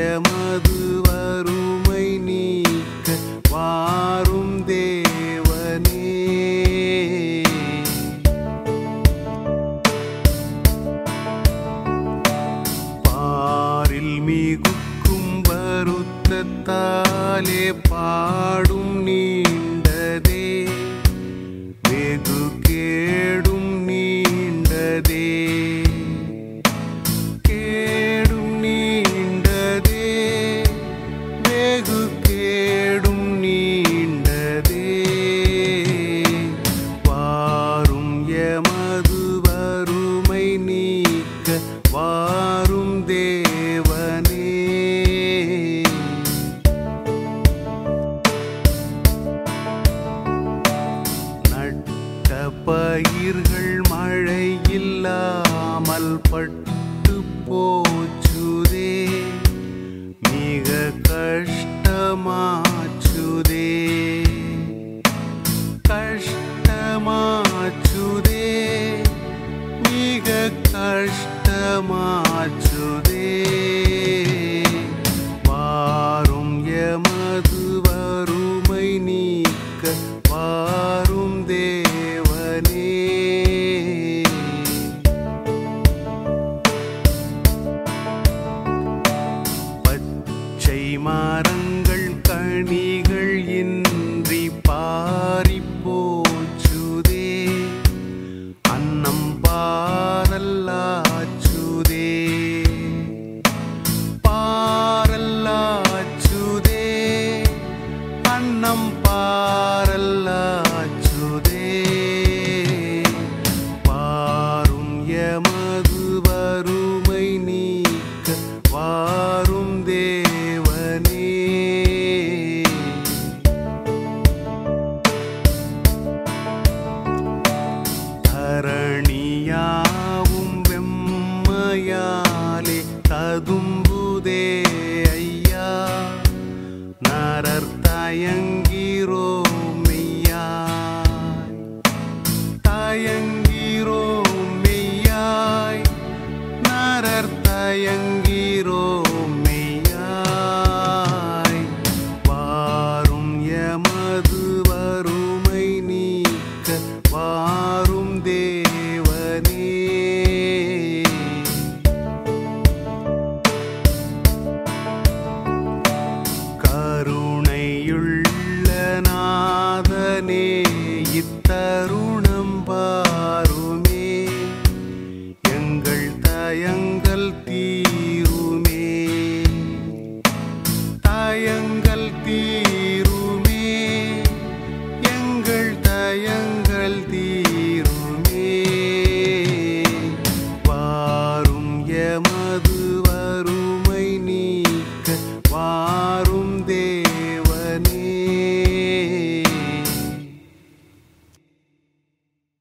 எமது வறுமை நீக்க வாரும் தேவனே. பாரில் மிகுக்கும் வருத்தத்தாலே பாடும் நீ தேவனே. நட்ட பயிர்கள் மழை இல்லாமல் பட்டு போச்சுதே. மிக கஷ்டமாச்சுதே. கஷ்டமாச்சுதே. மிக வாரும் அன்னம் பாரல்லாச்சுதே. பாரும் எமது வறுமை நீக்க வாரும் தே serta yang giro தீருமே. எங்கள் தயங்கள் தீருமே. வாரும் எமது வறுமை நீக்க வாரும் தே